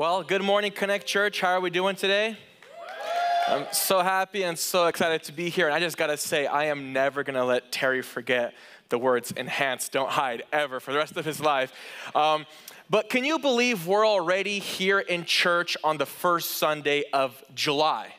Well, good morning, Connect Church. How are we doing today? I'm so happy and so excited to be here. And I just gotta say, I am never gonna let Terry forget the words enhance, don't hide, ever for the rest of his life. Um, but can you believe we're already here in church on the first Sunday of July?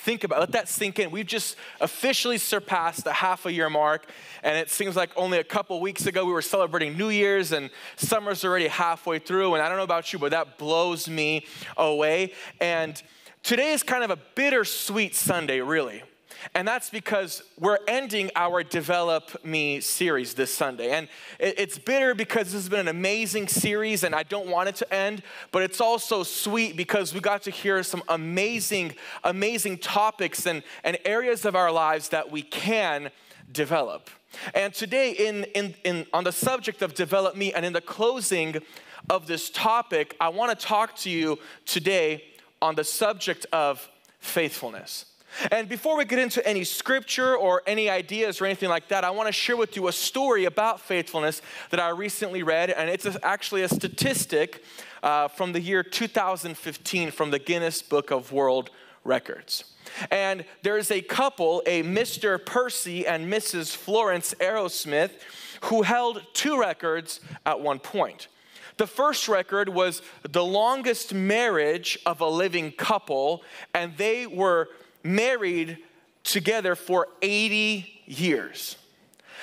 Think about it. Let that sink in. We've just officially surpassed the half a year mark, and it seems like only a couple weeks ago we were celebrating New Year's, and summer's already halfway through. And I don't know about you, but that blows me away. And today is kind of a bittersweet Sunday, really. And that's because we're ending our Develop Me series this Sunday. And it's bitter because this has been an amazing series and I don't want it to end, but it's also sweet because we got to hear some amazing, amazing topics and, and areas of our lives that we can develop. And today, in, in, in, on the subject of Develop Me and in the closing of this topic, I want to talk to you today on the subject of faithfulness. And before we get into any scripture or any ideas or anything like that, I want to share with you a story about faithfulness that I recently read. And it's actually a statistic uh, from the year 2015 from the Guinness Book of World Records. And there's a couple, a Mr. Percy and Mrs. Florence Arrowsmith, who held two records at one point. The first record was the longest marriage of a living couple, and they were married together for 80 years.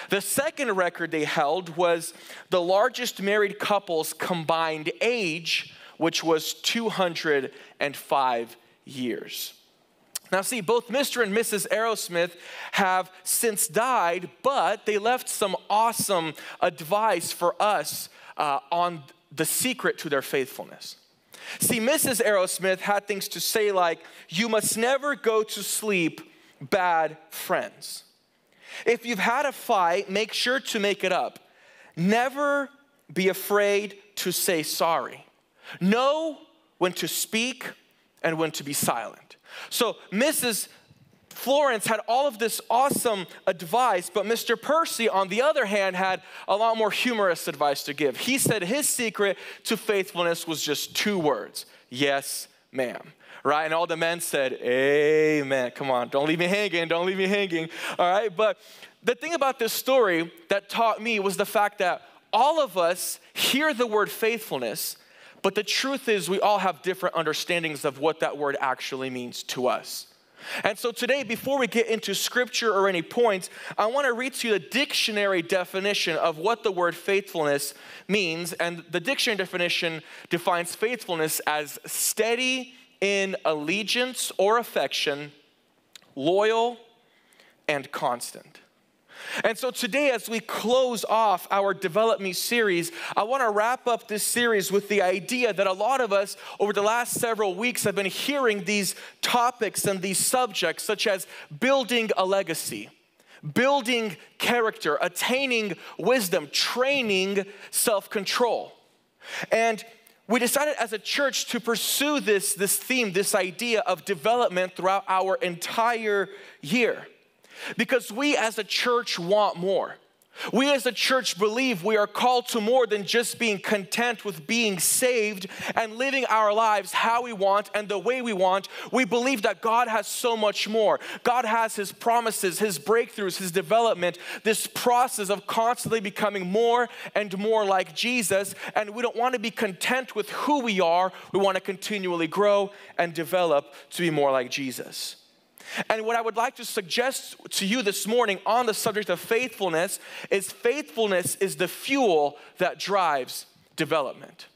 The second record they held was the largest married couple's combined age, which was 205 years. Now, see, both Mr. and Mrs. Arrowsmith have since died, but they left some awesome advice for us uh, on the secret to their faithfulness. See, Mrs. Arrowsmith had things to say like, You must never go to sleep bad friends. If you've had a fight, make sure to make it up. Never be afraid to say sorry. Know when to speak and when to be silent. So, Mrs. Florence had all of this awesome advice, but Mr. Percy, on the other hand, had a lot more humorous advice to give. He said his secret to faithfulness was just two words yes, ma'am. Right? And all the men said, Amen. Come on, don't leave me hanging, don't leave me hanging. All right? But the thing about this story that taught me was the fact that all of us hear the word faithfulness, but the truth is we all have different understandings of what that word actually means to us. And so today, before we get into scripture or any points, I want to read to you the dictionary definition of what the word faithfulness means. And the dictionary definition defines faithfulness as steady in allegiance or affection, loyal, and constant. And so today, as we close off our Develop Me series, I want to wrap up this series with the idea that a lot of us over the last several weeks have been hearing these topics and these subjects, such as building a legacy, building character, attaining wisdom, training self control. And we decided as a church to pursue this, this theme, this idea of development throughout our entire year. Because we as a church want more. We as a church believe we are called to more than just being content with being saved and living our lives how we want and the way we want. We believe that God has so much more. God has His promises, His breakthroughs, His development, this process of constantly becoming more and more like Jesus. And we don't want to be content with who we are, we want to continually grow and develop to be more like Jesus. And what I would like to suggest to you this morning on the subject of faithfulness is faithfulness is the fuel that drives development.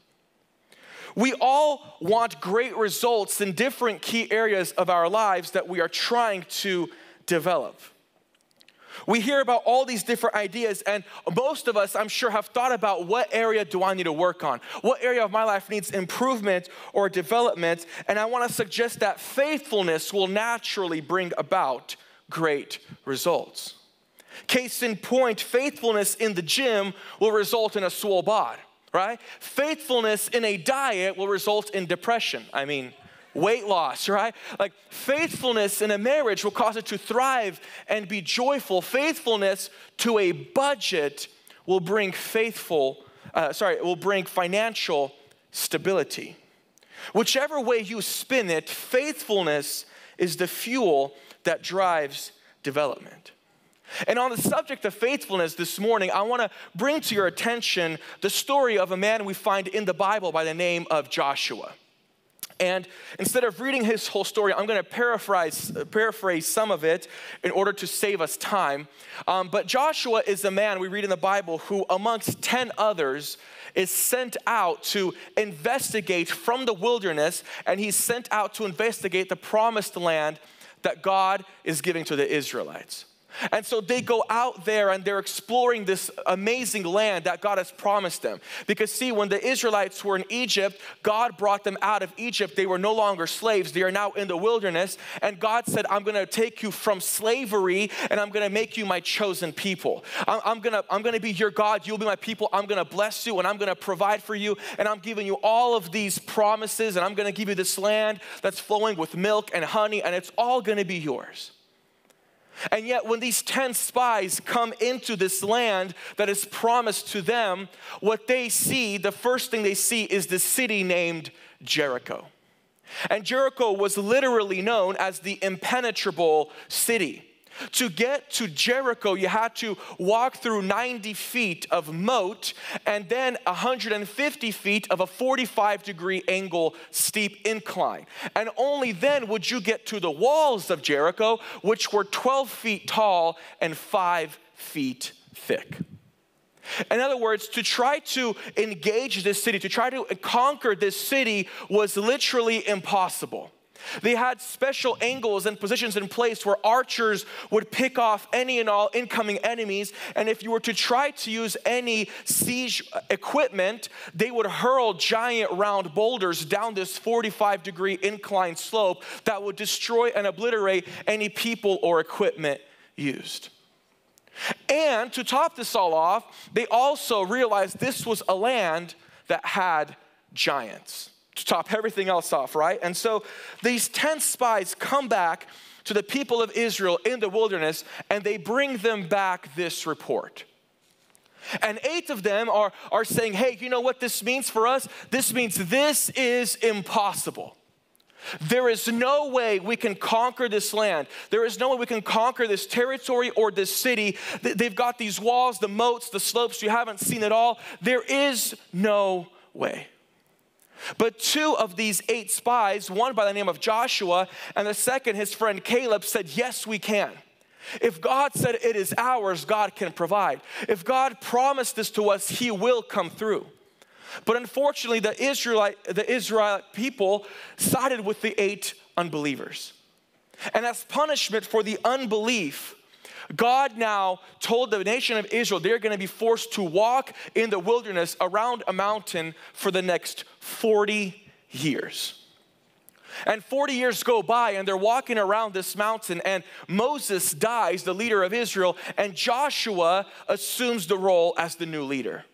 We all want great results in different key areas of our lives that we are trying to develop. We hear about all these different ideas, and most of us, I'm sure, have thought about what area do I need to work on? What area of my life needs improvement or development? And I want to suggest that faithfulness will naturally bring about great results. Case in point, faithfulness in the gym will result in a swole bod, right? Faithfulness in a diet will result in depression. I mean, weight loss, right? Like faithfulness in a marriage will cause it to thrive and be joyful. Faithfulness to a budget will bring faithful, uh, sorry, will bring financial stability. Whichever way you spin it, faithfulness is the fuel that drives development. And on the subject of faithfulness this morning, I want to bring to your attention the story of a man we find in the Bible by the name of Joshua. And instead of reading his whole story, I'm going to paraphrase, paraphrase some of it in order to save us time. Um, but Joshua is a man we read in the Bible who, amongst 10 others, is sent out to investigate from the wilderness, and he's sent out to investigate the promised land that God is giving to the Israelites. And so they go out there and they're exploring this amazing land that God has promised them. Because, see, when the Israelites were in Egypt, God brought them out of Egypt. They were no longer slaves, they are now in the wilderness. And God said, I'm gonna take you from slavery and I'm gonna make you my chosen people. I'm, I'm, gonna, I'm gonna be your God, you'll be my people. I'm gonna bless you and I'm gonna provide for you. And I'm giving you all of these promises and I'm gonna give you this land that's flowing with milk and honey and it's all gonna be yours. And yet, when these 10 spies come into this land that is promised to them, what they see, the first thing they see is the city named Jericho. And Jericho was literally known as the impenetrable city. To get to Jericho, you had to walk through 90 feet of moat and then 150 feet of a 45 degree angle steep incline. And only then would you get to the walls of Jericho, which were 12 feet tall and 5 feet thick. In other words, to try to engage this city, to try to conquer this city was literally impossible. They had special angles and positions in place where archers would pick off any and all incoming enemies. And if you were to try to use any siege equipment, they would hurl giant round boulders down this 45 degree incline slope that would destroy and obliterate any people or equipment used. And to top this all off, they also realized this was a land that had giants top everything else off, right? And so these 10 spies come back to the people of Israel in the wilderness and they bring them back this report. And eight of them are, are saying, hey, you know what this means for us? This means this is impossible. There is no way we can conquer this land. There is no way we can conquer this territory or this city. They've got these walls, the moats, the slopes. You haven't seen it all. There is no way. But two of these eight spies, one by the name of Joshua and the second, his friend Caleb, said, Yes, we can. If God said it is ours, God can provide. If God promised this to us, He will come through. But unfortunately, the Israelite, the Israelite people sided with the eight unbelievers. And as punishment for the unbelief, God now told the nation of Israel they're going to be forced to walk in the wilderness around a mountain for the next 40 years. And 40 years go by, and they're walking around this mountain, and Moses dies, the leader of Israel, and Joshua assumes the role as the new leader.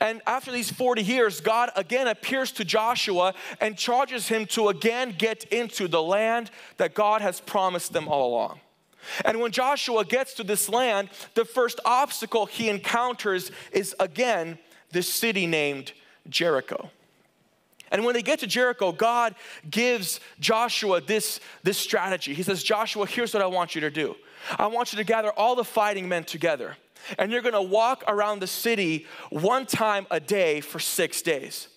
And after these 40 years, God again appears to Joshua and charges him to again get into the land that God has promised them all along. And when Joshua gets to this land, the first obstacle he encounters is again this city named Jericho. And when they get to Jericho, God gives Joshua this, this strategy. He says, Joshua, here's what I want you to do I want you to gather all the fighting men together, and you're gonna walk around the city one time a day for six days.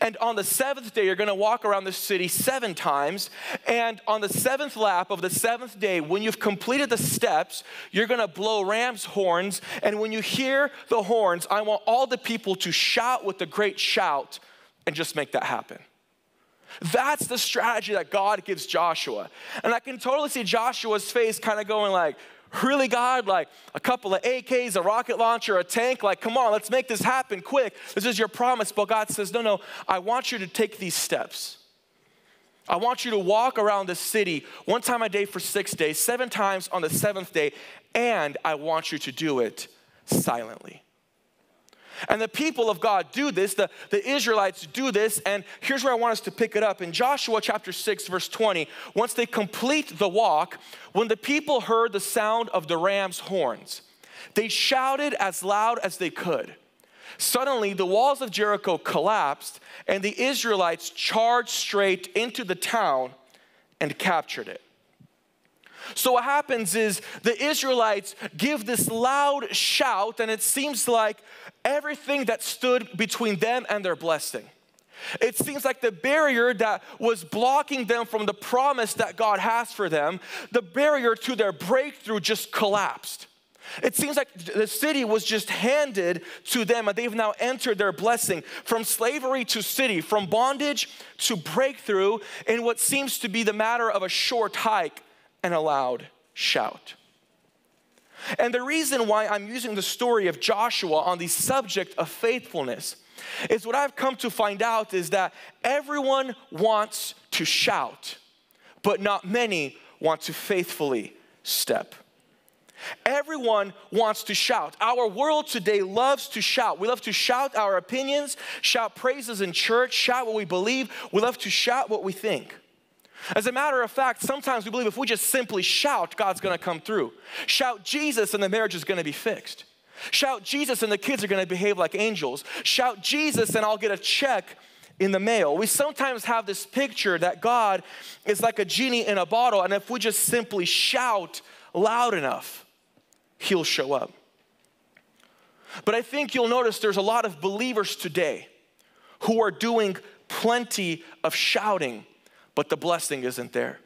And on the seventh day, you're gonna walk around the city seven times. And on the seventh lap of the seventh day, when you've completed the steps, you're gonna blow ram's horns. And when you hear the horns, I want all the people to shout with a great shout and just make that happen. That's the strategy that God gives Joshua. And I can totally see Joshua's face kind of going like, Really, God? Like a couple of AKs, a rocket launcher, a tank? Like, come on, let's make this happen quick. This is your promise. But God says, no, no, I want you to take these steps. I want you to walk around the city one time a day for six days, seven times on the seventh day, and I want you to do it silently. And the people of God do this, the, the Israelites do this, and here's where I want us to pick it up. In Joshua chapter 6, verse 20, once they complete the walk, when the people heard the sound of the ram's horns, they shouted as loud as they could. suddenly the walls of Jericho collapsed, and the Israelites charged straight into the town and captured it. So, what happens is the Israelites give this loud shout, and it seems like everything that stood between them and their blessing. It seems like the barrier that was blocking them from the promise that God has for them, the barrier to their breakthrough just collapsed. It seems like the city was just handed to them and they've now entered their blessing from slavery to city, from bondage to breakthrough in what seems to be the matter of a short hike and a loud shout. And the reason why I'm using the story of Joshua on the subject of faithfulness is what I've come to find out is that everyone wants to shout, but not many want to faithfully step. Everyone wants to shout. Our world today loves to shout. We love to shout our opinions, shout praises in church, shout what we believe. We love to shout what we think. As a matter of fact, sometimes we believe if we just simply shout, God's gonna come through. Shout Jesus and the marriage is gonna be fixed. Shout Jesus and the kids are gonna behave like angels. Shout Jesus and I'll get a check in the mail. We sometimes have this picture that God is like a genie in a bottle, and if we just simply shout loud enough, He'll show up. But I think you'll notice there's a lot of believers today who are doing plenty of shouting, but the blessing isn't there.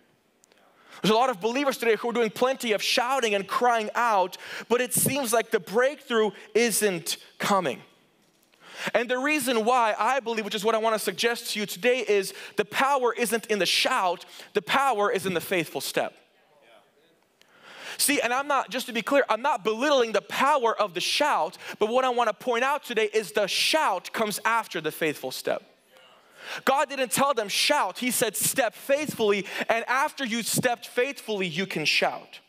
There's a lot of believers today who are doing plenty of shouting and crying out, but it seems like the breakthrough isn't coming. And the reason why I believe, which is what I want to suggest to you today, is the power isn't in the shout, the power is in the faithful step. See, and I'm not, just to be clear, I'm not belittling the power of the shout, but what I want to point out today is the shout comes after the faithful step. God didn't tell them shout, He said step faithfully, and after you stepped faithfully, you can shout.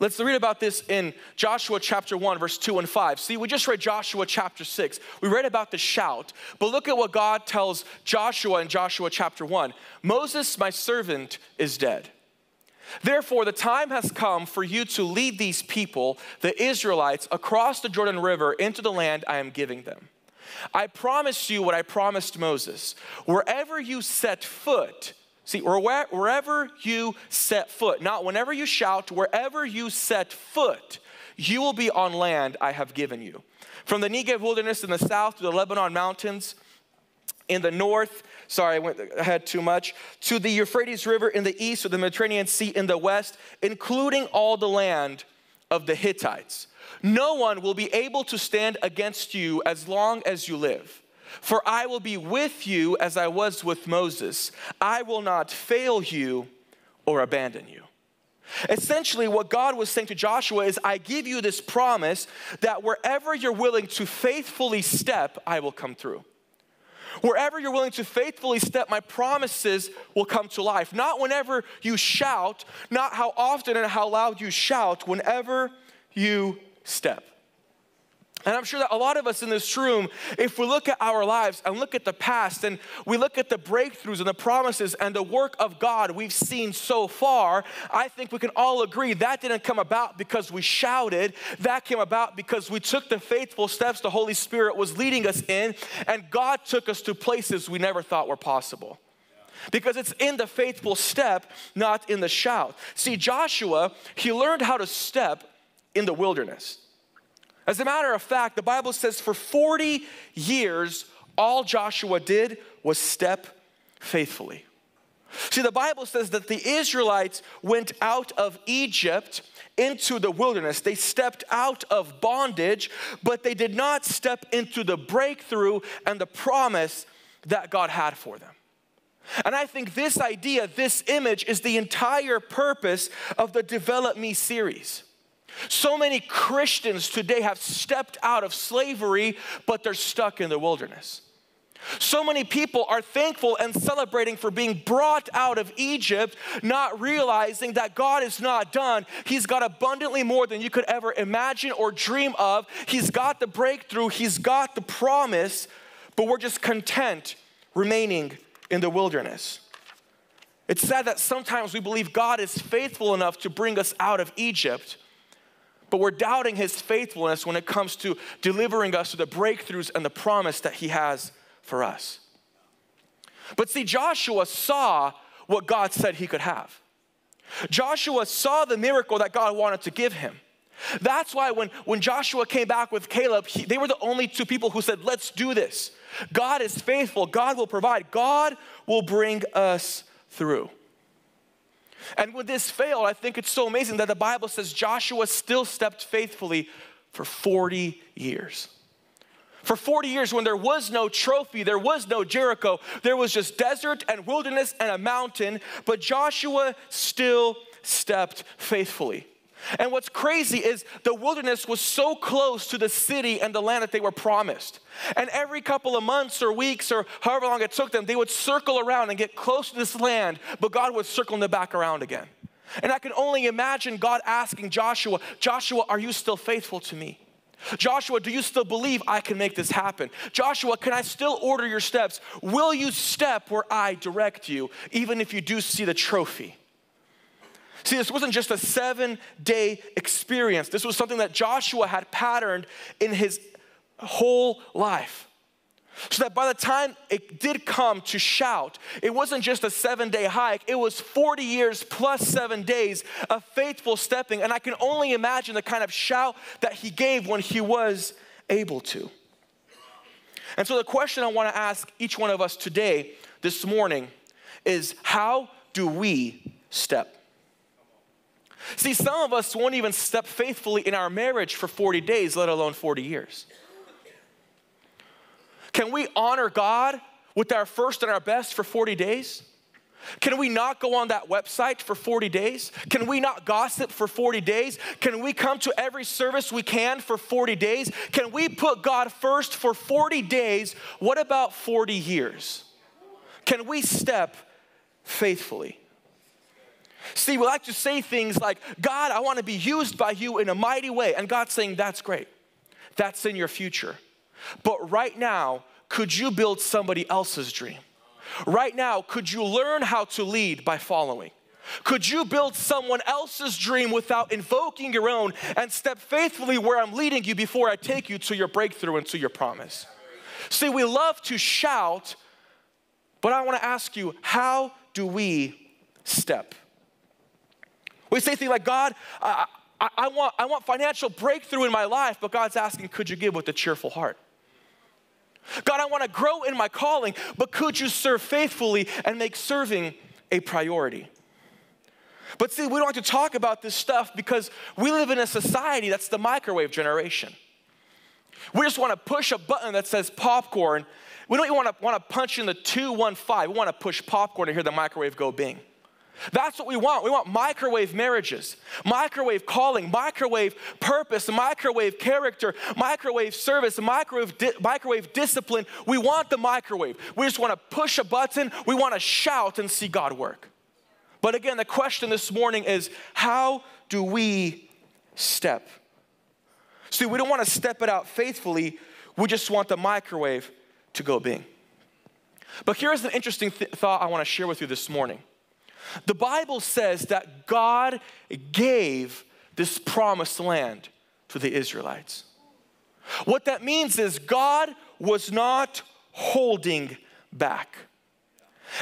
Let's read about this in Joshua chapter 1, verse 2 and 5. See, we just read Joshua chapter 6. We read about the shout, but look at what God tells Joshua in Joshua chapter 1 Moses, my servant, is dead. Therefore, the time has come for you to lead these people, the Israelites, across the Jordan River into the land I am giving them. I promise you what I promised Moses. Wherever you set foot, see, wherever you set foot, not whenever you shout, wherever you set foot, you will be on land I have given you. From the Negev wilderness in the south to the Lebanon mountains in the north, sorry, I went ahead too much, to the Euphrates River in the east, or the Mediterranean Sea in the west, including all the land of the Hittites. No one will be able to stand against you as long as you live. For I will be with you as I was with Moses. I will not fail you or abandon you. Essentially, what God was saying to Joshua is, I give you this promise that wherever you're willing to faithfully step, I will come through. Wherever you're willing to faithfully step, my promises will come to life. Not whenever you shout, not how often and how loud you shout, whenever you step. And I'm sure that a lot of us in this room, if we look at our lives and look at the past and we look at the breakthroughs and the promises and the work of God we've seen so far, I think we can all agree that didn't come about because we shouted. That came about because we took the faithful steps the Holy Spirit was leading us in, and God took us to places we never thought were possible. Because it's in the faithful step, not in the shout. See, Joshua, he learned how to step in the wilderness. As a matter of fact, the Bible says for 40 years, all Joshua did was step faithfully. See, the Bible says that the Israelites went out of Egypt into the wilderness. They stepped out of bondage, but they did not step into the breakthrough and the promise that God had for them. And I think this idea, this image, is the entire purpose of the Develop Me series. So many Christians today have stepped out of slavery, but they're stuck in the wilderness. So many people are thankful and celebrating for being brought out of Egypt, not realizing that God is not done. He's got abundantly more than you could ever imagine or dream of. He's got the breakthrough, He's got the promise, but we're just content remaining in the wilderness. It's sad that sometimes we believe God is faithful enough to bring us out of Egypt but we're doubting his faithfulness when it comes to delivering us to the breakthroughs and the promise that he has for us. But see, Joshua saw what God said he could have. Joshua saw the miracle that God wanted to give him. That's why when, when Joshua came back with Caleb, he, they were the only two people who said, Let's do this. God is faithful, God will provide, God will bring us through. And when this failed, I think it's so amazing that the Bible says Joshua still stepped faithfully for 40 years. For 40 years, when there was no trophy, there was no Jericho, there was just desert and wilderness and a mountain, but Joshua still stepped faithfully. And what's crazy is the wilderness was so close to the city and the land that they were promised. And every couple of months or weeks or however long it took them, they would circle around and get close to this land, but God would circle them back around again. And I can only imagine God asking Joshua, Joshua, are you still faithful to me? Joshua, do you still believe I can make this happen? Joshua, can I still order your steps? Will you step where I direct you, even if you do see the trophy? See, this wasn't just a seven day experience. This was something that Joshua had patterned in his whole life. So that by the time it did come to shout, it wasn't just a seven day hike, it was 40 years plus seven days of faithful stepping. And I can only imagine the kind of shout that he gave when he was able to. And so the question I want to ask each one of us today, this morning, is how do we step? See, some of us won't even step faithfully in our marriage for 40 days, let alone 40 years. Can we honor God with our first and our best for 40 days? Can we not go on that website for 40 days? Can we not gossip for 40 days? Can we come to every service we can for 40 days? Can we put God first for 40 days? What about 40 years? Can we step faithfully? See, we like to say things like, God, I want to be used by you in a mighty way. And God's saying, That's great. That's in your future. But right now, could you build somebody else's dream? Right now, could you learn how to lead by following? Could you build someone else's dream without invoking your own and step faithfully where I'm leading you before I take you to your breakthrough and to your promise? See, we love to shout, but I want to ask you, how do we step? We say things like, God, I, I, want, I want financial breakthrough in my life, but God's asking, could you give with a cheerful heart? God, I want to grow in my calling, but could you serve faithfully and make serving a priority? But see, we don't like to talk about this stuff because we live in a society that's the microwave generation. We just want to push a button that says popcorn. We don't even want to, want to punch in the 215. We want to push popcorn and hear the microwave go bing. That's what we want. We want microwave marriages, microwave calling, microwave purpose, microwave character, microwave service, microwave, di- microwave discipline. We want the microwave. We just want to push a button, we want to shout and see God work. But again, the question this morning is how do we step? See, we don't want to step it out faithfully, we just want the microwave to go bing. But here's an interesting th- thought I want to share with you this morning. The Bible says that God gave this promised land to the Israelites. What that means is God was not holding back.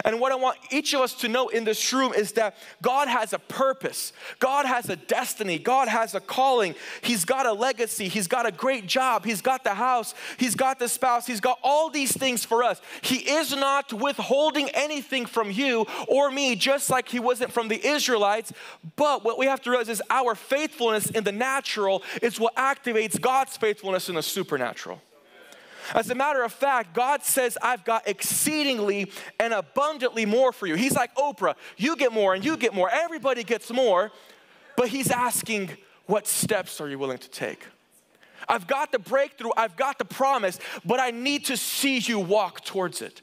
And what I want each of us to know in this room is that God has a purpose, God has a destiny, God has a calling. He's got a legacy, He's got a great job, He's got the house, He's got the spouse, He's got all these things for us. He is not withholding anything from you or me, just like He wasn't from the Israelites. But what we have to realize is our faithfulness in the natural is what activates God's faithfulness in the supernatural. As a matter of fact, God says, I've got exceedingly and abundantly more for you. He's like Oprah, you get more and you get more. Everybody gets more, but He's asking, what steps are you willing to take? I've got the breakthrough, I've got the promise, but I need to see you walk towards it.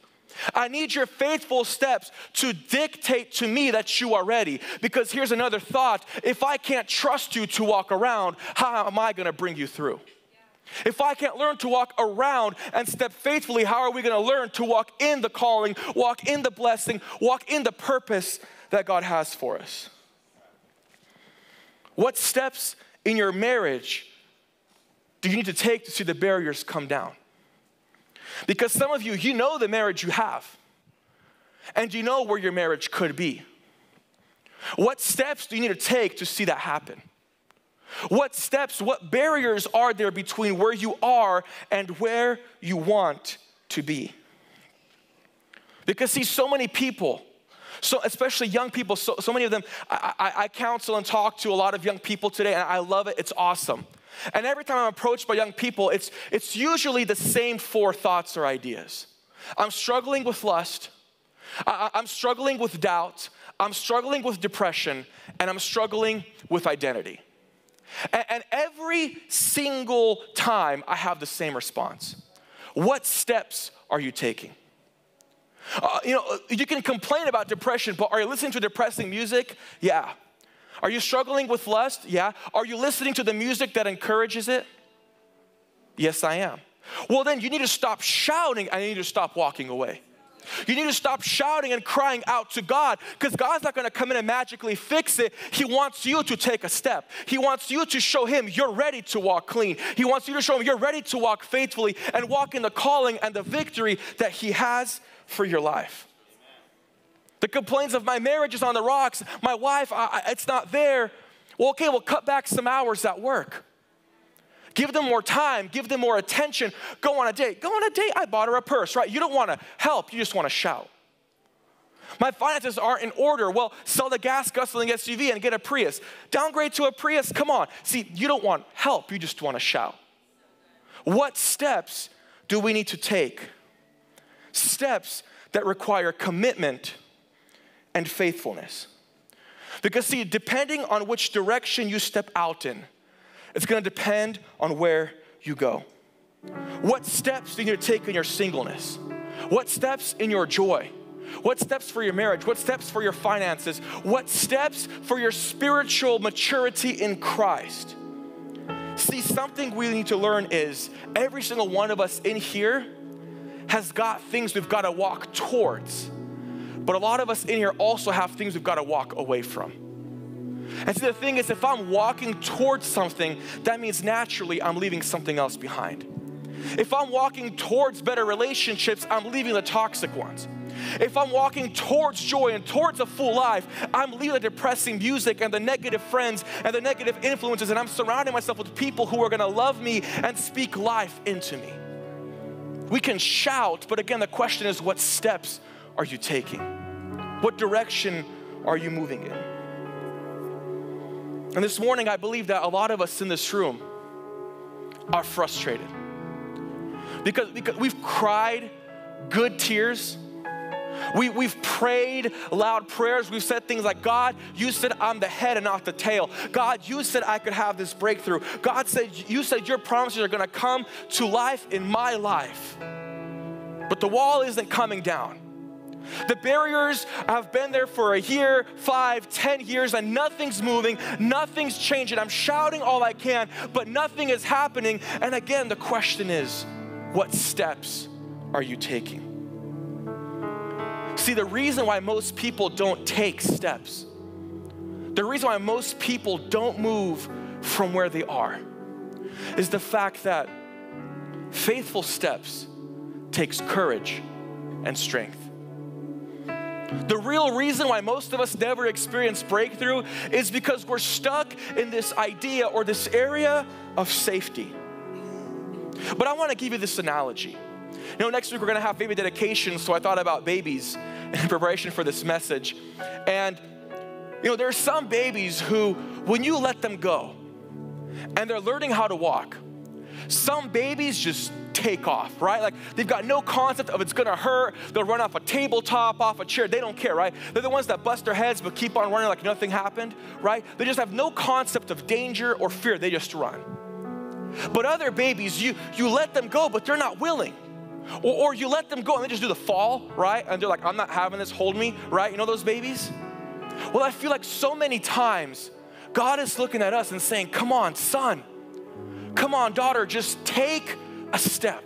I need your faithful steps to dictate to me that you are ready. Because here's another thought if I can't trust you to walk around, how am I gonna bring you through? If I can't learn to walk around and step faithfully, how are we going to learn to walk in the calling, walk in the blessing, walk in the purpose that God has for us? What steps in your marriage do you need to take to see the barriers come down? Because some of you, you know the marriage you have, and you know where your marriage could be. What steps do you need to take to see that happen? What steps, what barriers are there between where you are and where you want to be? Because, see, so many people, so especially young people, so, so many of them, I, I, I counsel and talk to a lot of young people today, and I love it, it's awesome. And every time I'm approached by young people, it's, it's usually the same four thoughts or ideas. I'm struggling with lust, I, I'm struggling with doubt, I'm struggling with depression, and I'm struggling with identity. And, and every single time I have the same response What steps are you taking? Uh, you know, you can complain about depression, but are you listening to depressing music? Yeah. Are you struggling with lust? Yeah. Are you listening to the music that encourages it? Yes, I am. Well, then you need to stop shouting and you need to stop walking away. You need to stop shouting and crying out to God because God's not going to come in and magically fix it. He wants you to take a step. He wants you to show Him you're ready to walk clean. He wants you to show Him you're ready to walk faithfully and walk in the calling and the victory that He has for your life. The complaints of my marriage is on the rocks. My wife, I, it's not there. Well, okay, we'll cut back some hours at work. Give them more time, give them more attention. Go on a date. Go on a date. I bought her a purse, right? You don't want to help, you just want to shout. My finances aren't in order. Well, sell the gas guzzling SUV and get a Prius. Downgrade to a Prius. Come on. See, you don't want help, you just want to shout. What steps do we need to take? Steps that require commitment and faithfulness. Because, see, depending on which direction you step out in, it's gonna depend on where you go. What steps do you need to take in your singleness? What steps in your joy? What steps for your marriage? What steps for your finances? What steps for your spiritual maturity in Christ? See, something we need to learn is every single one of us in here has got things we've got to walk towards. But a lot of us in here also have things we've got to walk away from. And see, the thing is, if I'm walking towards something, that means naturally I'm leaving something else behind. If I'm walking towards better relationships, I'm leaving the toxic ones. If I'm walking towards joy and towards a full life, I'm leaving the depressing music and the negative friends and the negative influences, and I'm surrounding myself with people who are gonna love me and speak life into me. We can shout, but again, the question is what steps are you taking? What direction are you moving in? And this morning, I believe that a lot of us in this room are frustrated because, because we've cried good tears. We, we've prayed loud prayers. We've said things like, God, you said I'm the head and not the tail. God, you said I could have this breakthrough. God said, you said your promises are gonna come to life in my life. But the wall isn't coming down. The barriers have been there for a year, five, ten years, and nothing's moving, nothing's changing. I'm shouting all I can, but nothing is happening. And again, the question is what steps are you taking? See, the reason why most people don't take steps, the reason why most people don't move from where they are, is the fact that faithful steps takes courage and strength. The real reason why most of us never experience breakthrough is because we're stuck in this idea or this area of safety. But I want to give you this analogy. You know, next week we're going to have baby dedication, so I thought about babies in preparation for this message. And, you know, there are some babies who, when you let them go and they're learning how to walk, some babies just take off, right? Like they've got no concept of it's gonna hurt. They'll run off a tabletop, off a chair. They don't care, right? They're the ones that bust their heads but keep on running like nothing happened, right? They just have no concept of danger or fear. They just run. But other babies, you you let them go, but they're not willing. Or, or you let them go and they just do the fall, right? And they're like, I'm not having this, hold me, right? You know those babies? Well, I feel like so many times God is looking at us and saying, Come on, son, come on, daughter, just take a step.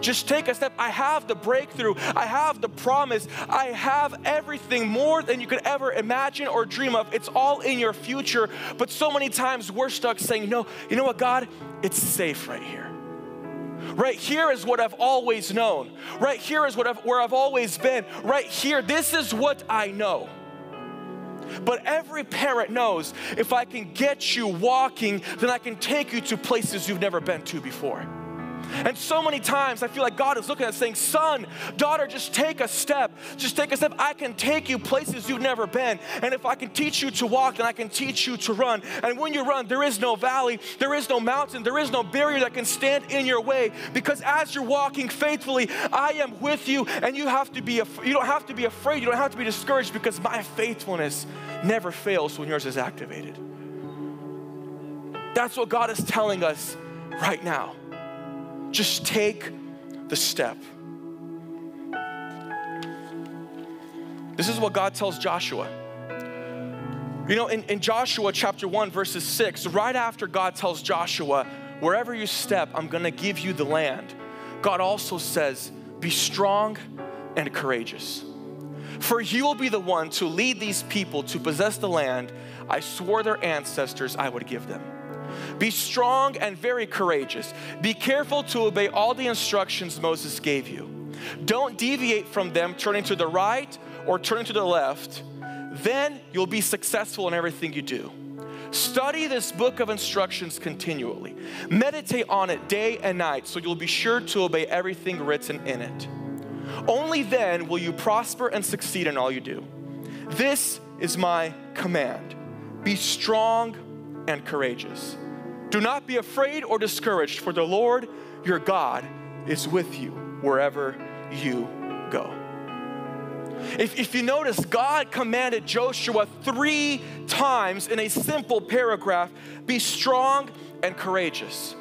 Just take a step. I have the breakthrough. I have the promise. I have everything more than you could ever imagine or dream of. It's all in your future. But so many times we're stuck saying, no, you know what, God? It's safe right here. Right here is what I've always known. Right here is what I've, where I've always been. Right here, this is what I know. But every parent knows if I can get you walking, then I can take you to places you've never been to before. And so many times I feel like God is looking at us saying, Son, daughter, just take a step. Just take a step. I can take you places you've never been. And if I can teach you to walk, then I can teach you to run. And when you run, there is no valley, there is no mountain, there is no barrier that can stand in your way. Because as you're walking faithfully, I am with you, and you have to be you don't have to be afraid, you don't have to be discouraged because my faithfulness never fails when yours is activated. That's what God is telling us right now. Just take the step. This is what God tells Joshua. You know, in, in Joshua chapter 1, verses 6, right after God tells Joshua, wherever you step, I'm gonna give you the land, God also says, be strong and courageous. For you will be the one to lead these people to possess the land I swore their ancestors I would give them. Be strong and very courageous. Be careful to obey all the instructions Moses gave you. Don't deviate from them, turning to the right or turning to the left. Then you'll be successful in everything you do. Study this book of instructions continually. Meditate on it day and night so you'll be sure to obey everything written in it. Only then will you prosper and succeed in all you do. This is my command be strong and courageous. Do not be afraid or discouraged, for the Lord your God is with you wherever you go. If, if you notice, God commanded Joshua three times in a simple paragraph be strong and courageous.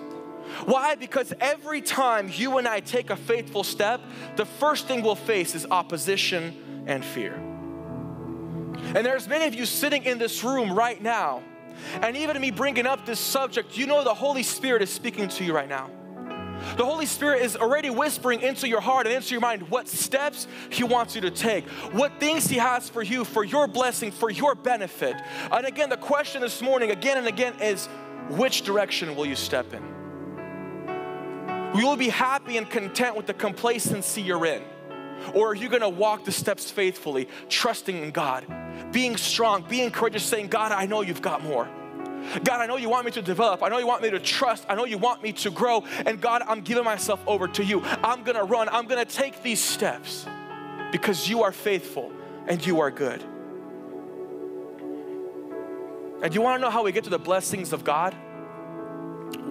Why? Because every time you and I take a faithful step, the first thing we'll face is opposition and fear. And there's many of you sitting in this room right now and even me bringing up this subject, you know the Holy Spirit is speaking to you right now. The Holy Spirit is already whispering into your heart and into your mind what steps He wants you to take, what things He has for you, for your blessing, for your benefit. And again, the question this morning, again and again, is which direction will you step in? We will be happy and content with the complacency you're in? Or are you gonna walk the steps faithfully, trusting in God? being strong, being courageous, saying, God, I know you've got more. God, I know you want me to develop. I know you want me to trust. I know you want me to grow. And God, I'm giving myself over to you. I'm gonna run. I'm gonna take these steps because you are faithful and you are good. And you wanna know how we get to the blessings of God?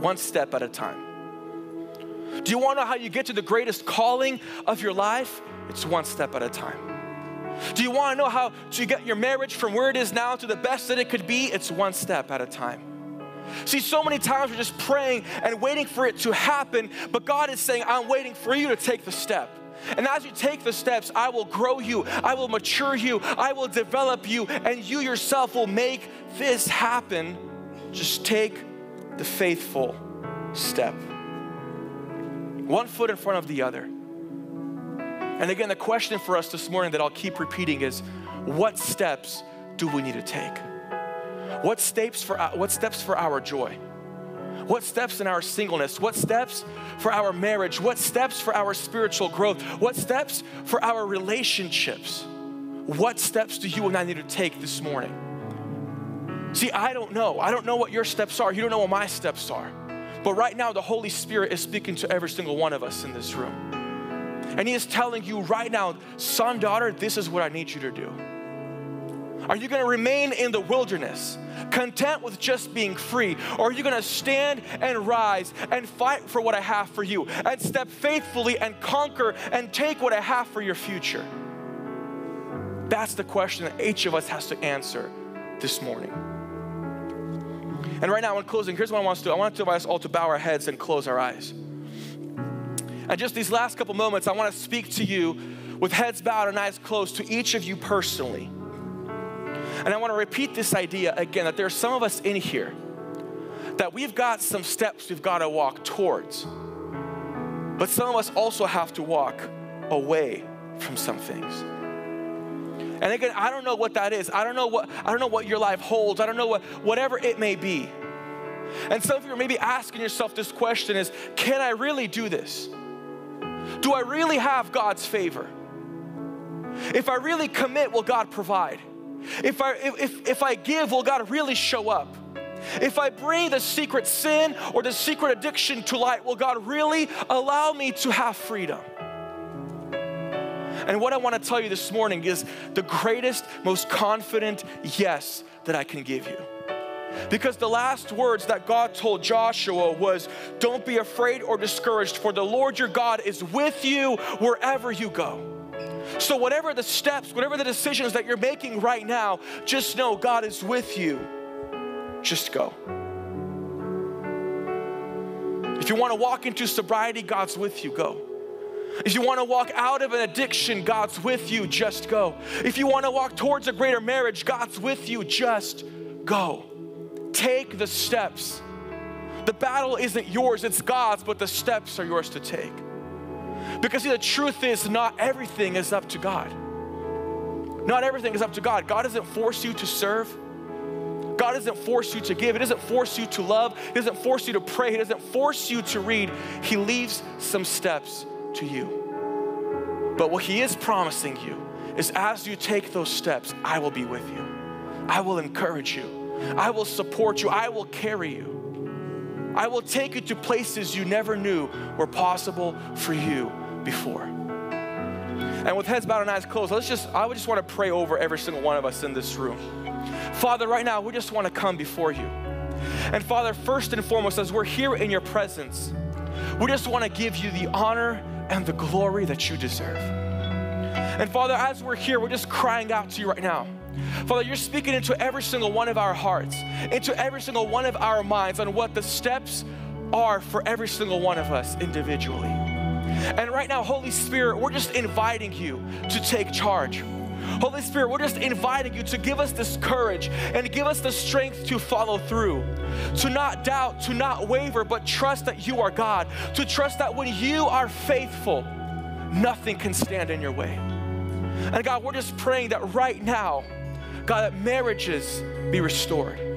One step at a time. Do you wanna know how you get to the greatest calling of your life? It's one step at a time. Do you want to know how to get your marriage from where it is now to the best that it could be? It's one step at a time. See, so many times we're just praying and waiting for it to happen, but God is saying, I'm waiting for you to take the step. And as you take the steps, I will grow you, I will mature you, I will develop you, and you yourself will make this happen. Just take the faithful step. One foot in front of the other. And again, the question for us this morning that I'll keep repeating is what steps do we need to take? What steps for, uh, what steps for our joy? What steps in our singleness? What steps for our marriage? What steps for our spiritual growth? What steps for our relationships? What steps do you and I need to take this morning? See, I don't know. I don't know what your steps are. You don't know what my steps are. But right now, the Holy Spirit is speaking to every single one of us in this room. And He is telling you right now, son, daughter, this is what I need you to do. Are you going to remain in the wilderness, content with just being free? Or are you going to stand and rise and fight for what I have for you and step faithfully and conquer and take what I have for your future? That's the question that each of us has to answer this morning. And right now, in closing, here's what I want us to do I want to invite us all to bow our heads and close our eyes. And just these last couple moments, I want to speak to you with heads bowed and eyes closed to each of you personally. And I want to repeat this idea again that there are some of us in here that we've got some steps we've got to walk towards. But some of us also have to walk away from some things. And again, I don't know what that is. I don't know what I don't know what your life holds. I don't know what whatever it may be. And some of you are maybe asking yourself this question is, can I really do this? Do I really have God's favor? If I really commit, will God provide? If I if, if I give, will God really show up? If I bring the secret sin or the secret addiction to light, will God really allow me to have freedom? And what I want to tell you this morning is the greatest, most confident yes that I can give you. Because the last words that God told Joshua was, Don't be afraid or discouraged, for the Lord your God is with you wherever you go. So, whatever the steps, whatever the decisions that you're making right now, just know God is with you. Just go. If you want to walk into sobriety, God's with you. Go. If you want to walk out of an addiction, God's with you, just go. If you want to walk towards a greater marriage, God's with you, just go. Take the steps. The battle isn't yours, it's God's, but the steps are yours to take. Because see, the truth is, not everything is up to God. Not everything is up to God. God doesn't force you to serve. God doesn't force you to give. He doesn't force you to love. He doesn't force you to pray. He doesn't force you to read. He leaves some steps to you. But what He is promising you is as you take those steps, I will be with you. I will encourage you. I will support you. I will carry you. I will take you to places you never knew were possible for you before. And with heads bowed and eyes closed, let's just, I would just want to pray over every single one of us in this room. Father, right now, we just want to come before you. And Father, first and foremost, as we're here in your presence, we just want to give you the honor and the glory that you deserve. And Father, as we're here, we're just crying out to you right now. Father, you're speaking into every single one of our hearts, into every single one of our minds on what the steps are for every single one of us individually. And right now, Holy Spirit, we're just inviting you to take charge. Holy Spirit, we're just inviting you to give us this courage and give us the strength to follow through, to not doubt, to not waver, but trust that you are God, to trust that when you are faithful, nothing can stand in your way. And God, we're just praying that right now, God, that marriages be restored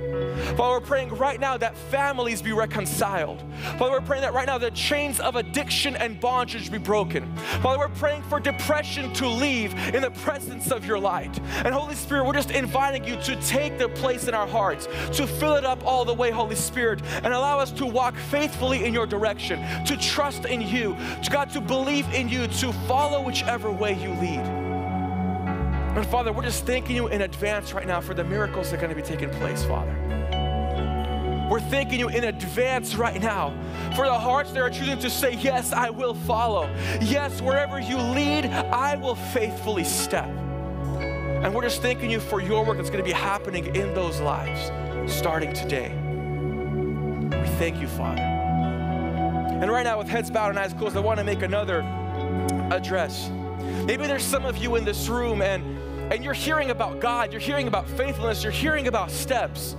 Father, we're praying right now that families be reconciled. Father, we're praying that right now the chains of addiction and bondage be broken. Father, we're praying for depression to leave in the presence of your light. And Holy Spirit, we're just inviting you to take the place in our hearts, to fill it up all the way, Holy Spirit, and allow us to walk faithfully in your direction, to trust in you, to God, to believe in you, to follow whichever way you lead. And Father, we're just thanking you in advance right now for the miracles that are going to be taking place, Father. We're thanking you in advance right now for the hearts that are choosing to say, Yes, I will follow. Yes, wherever you lead, I will faithfully step. And we're just thanking you for your work that's going to be happening in those lives starting today. We thank you, Father. And right now, with heads bowed and eyes closed, I want to make another address. Maybe there's some of you in this room and, and you're hearing about God, you're hearing about faithfulness, you're hearing about steps.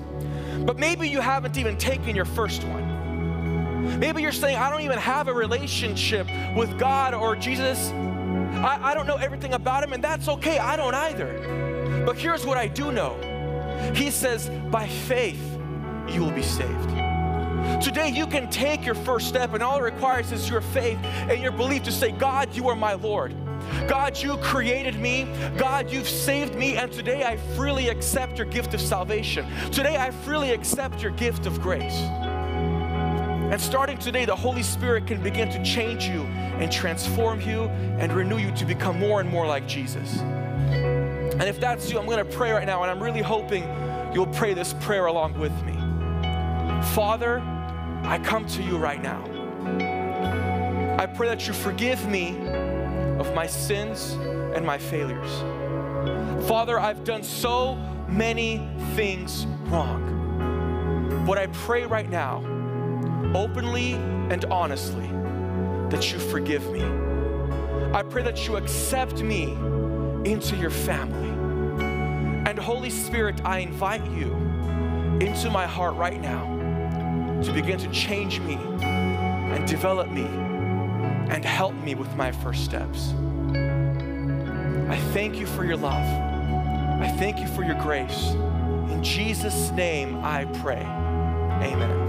But maybe you haven't even taken your first one. Maybe you're saying, I don't even have a relationship with God or Jesus. I, I don't know everything about Him, and that's okay. I don't either. But here's what I do know He says, by faith, you will be saved. Today, you can take your first step, and all it requires is your faith and your belief to say, God, you are my Lord. God, you created me. God, you've saved me. And today I freely accept your gift of salvation. Today I freely accept your gift of grace. And starting today, the Holy Spirit can begin to change you and transform you and renew you to become more and more like Jesus. And if that's you, I'm going to pray right now, and I'm really hoping you'll pray this prayer along with me. Father, I come to you right now. I pray that you forgive me of my sins and my failures. Father, I've done so many things wrong. But I pray right now, openly and honestly, that you forgive me. I pray that you accept me into your family. And Holy Spirit, I invite you into my heart right now to begin to change me and develop me and help me with my first steps. I thank you for your love. I thank you for your grace. In Jesus' name I pray. Amen.